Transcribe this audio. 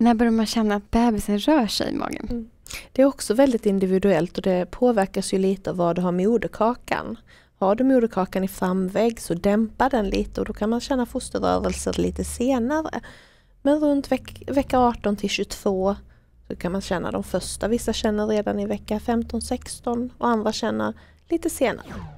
När börjar man känna att bebisen rör sig i magen? Mm. Det är också väldigt individuellt och det påverkas ju lite av vad du har moderkakan. Har du moderkakan i framvägg så dämpar den lite och då kan man känna fosterrörelser lite senare. Men runt veck vecka 18 till 22 så kan man känna de första. Vissa känner redan i vecka 15-16 och andra känner lite senare.